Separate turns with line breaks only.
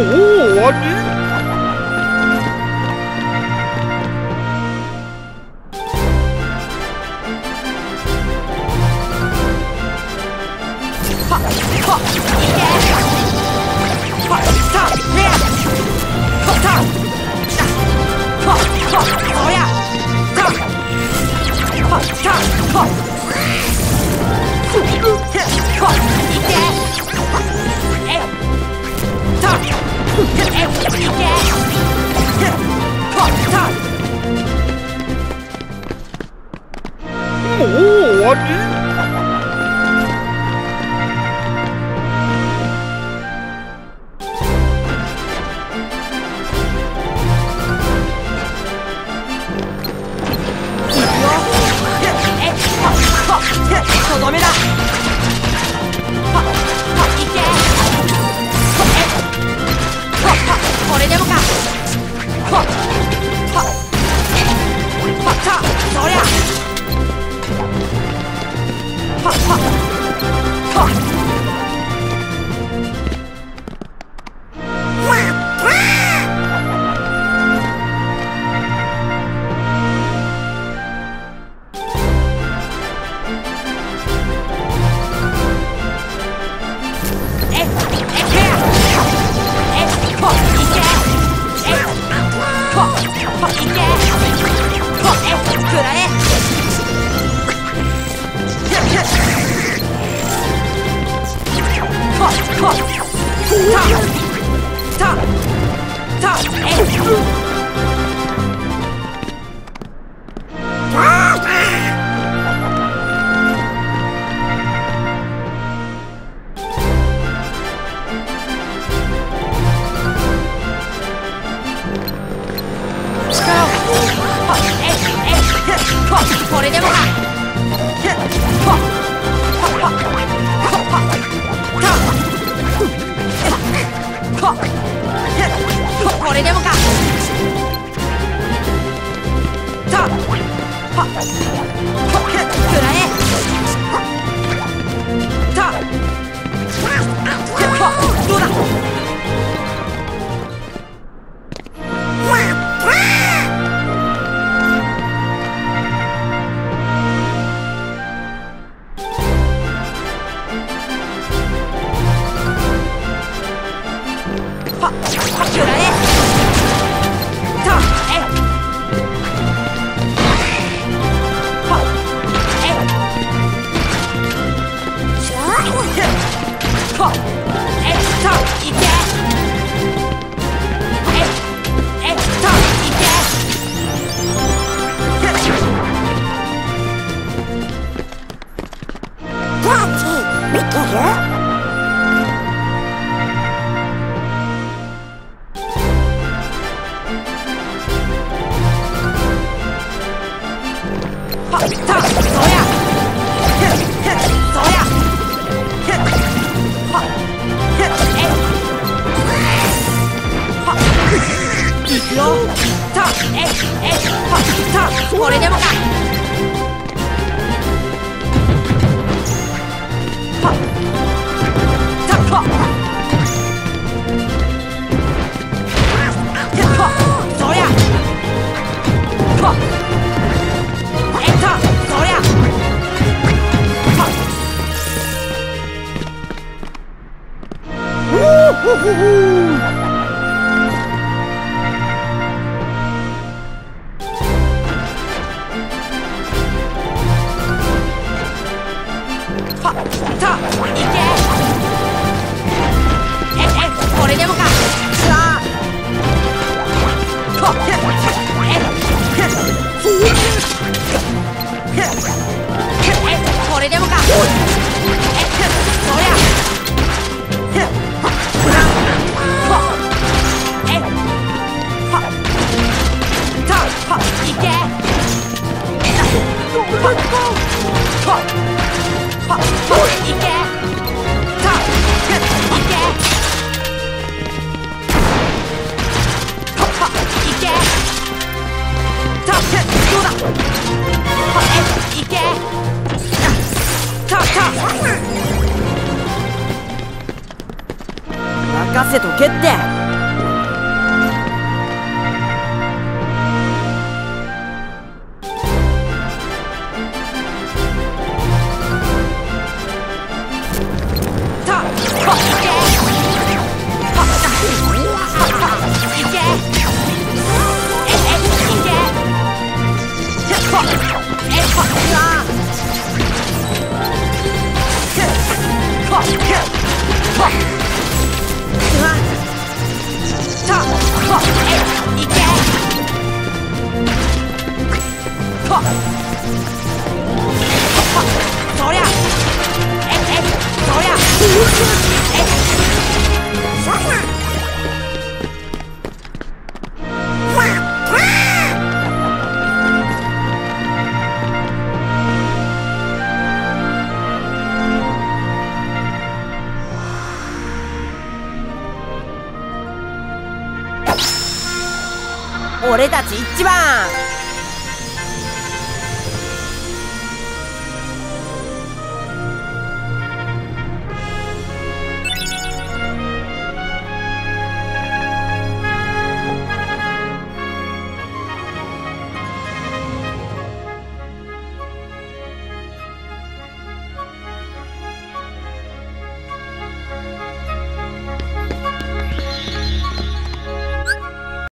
哦，我。っ？これでも。Prendemos o carro. よ。とええほとこれでもか。ほっ任せとけって。俺たち一番。